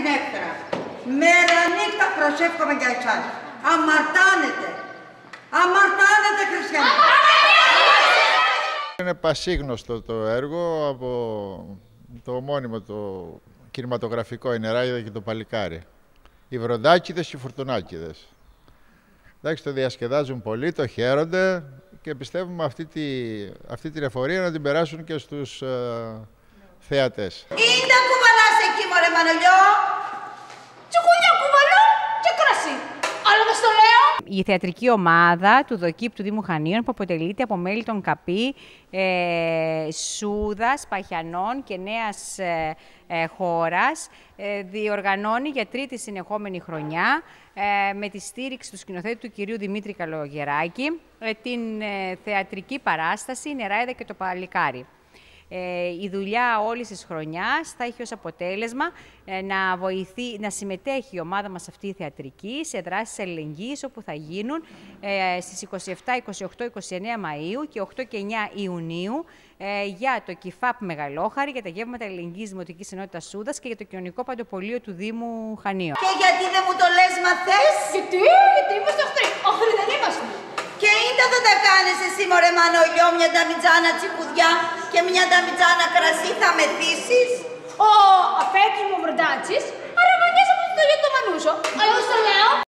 Σταματήστε πια αυτή την έκτρα. Μέρα νύχτα προσεύχομαι για εσάς. Αμαρτάνετε. Αμαρτάνετε, χριστιανοί. Είναι πασίγνωστο το έργο από το μόνιμο το κινηματογραφικό «Η νεράιδα και το παλικάρι». Οι βροντάκιδες και οι φουρτουνάκιδες. Εντάξει, το διασκεδάζουν πολύ, το χαίρονται και πιστεύουμε αυτή, τη, αυτή την εφορία να την περάσουν και στους ε, θεατές. Είναι κουβαλάς εκεί, μωρέ Μανολιό. Η θεατρική ομάδα του ΔΟΚΙΠ του Δήμου Χανίων που αποτελείται από μέλη των ΚΑΠΗ, ε, Σούδας, Παχιανών και Νέας ε, ε, Χώρας ε, διοργανώνει για τρίτη συνεχόμενη χρονιά ε, με τη στήριξη του σκηνοθέτη του κυρίου Δημήτρη Καλογεράκη ε, την ε, θεατρική παράσταση «Νεράιδα και το Παλικάρι». Ε, η δουλειά όλης της χρονιάς θα έχει ως αποτέλεσμα ε, να, βοηθεί, να συμμετέχει η ομάδα μας αυτή η θεατρική σε δράσεις αλληλεγγύης όπου θα γίνουν ε, στις 27, 28, 29 Μαΐου και 8 και 9 Ιουνίου ε, για το ΚΙΦΑΠ Μεγαλόχαρη, για τα γεύματα αλληλεγγύης Δημοτικής Ενότητας Σούδας και για το κοινωνικό παντοπολείο του Δήμου Χανίων. Και γιατί δεν μου το λες μα θες; Γιατί, γιατί είμαστε οχτροί. Οχτροί δεν είμαστε. Και ίντα θα τα κάνεις εσύ μωρέ Μανολιό, μια ταμιτζάνα τσιπουδιά και μια ταμιτζάνα κρασί θα μεθύσεις. Ο αφέκι μου βροντάτσης, αραβανιές από το τολείο του Μανούσο. Αλλά δεν στο λέω.